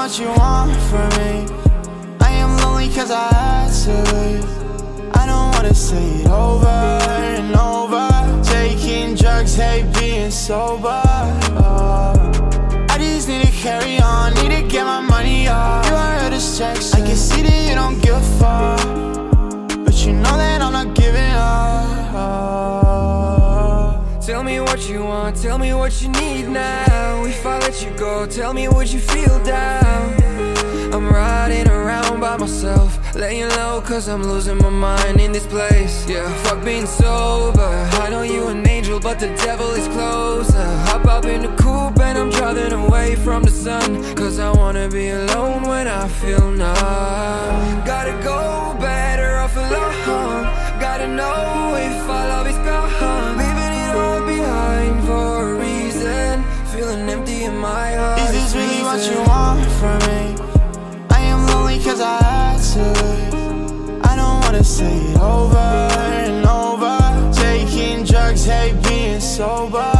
what you want from me. I am lonely cause I had to leave. I don't wanna say it over and over. Taking drugs, hate being sober. I just need to carry on, need to get my money up You are heard this text, I can see that you don't give a fuck. But you know that I'm not giving up. Tell me what you want, tell me what you need now If I let you go, tell me would you feel down? I'm riding around by myself Laying low cause I'm losing my mind in this place Yeah, fuck being sober I know you an angel but the devil is closer. Hop up in the coupe and I'm driving away from the sun Cause I wanna be alone when I feel numb. Gotta go better Feeling empty in my heart. Is this really what you want from me? I am lonely cause I had to. I don't wanna say it over and over. Taking drugs, hate being sober.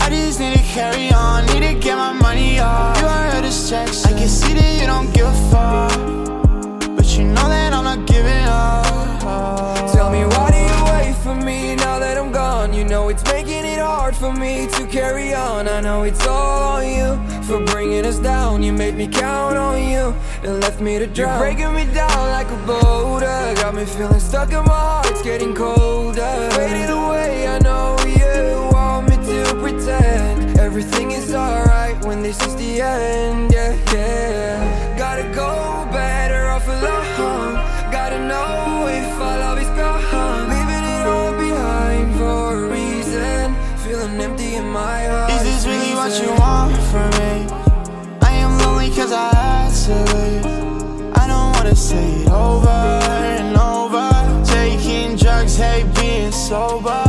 I just need to carry on, need to get my money up You heard this text, I can see that you don't give a fuck. But you know that I'm not giving it's making it hard for me to carry on. I know it's all on you for bringing us down. You made me count on you and left me to drown. You're breaking me down like a boulder. Got me feeling stuck in my heart, it's getting colder. Fading away, I know you want me to pretend. Everything is alright when this is the end, for me. I am lonely cause I had to leave. I don't wanna say it over and over. Taking drugs, hate being sober.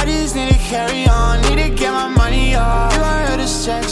I just need to carry on, need to get my money up. You are heard a check